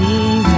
你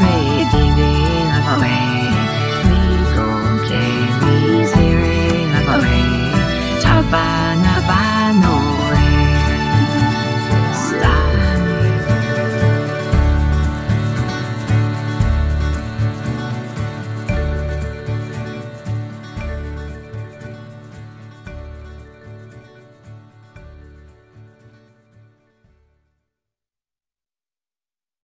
made, baby. I'm away.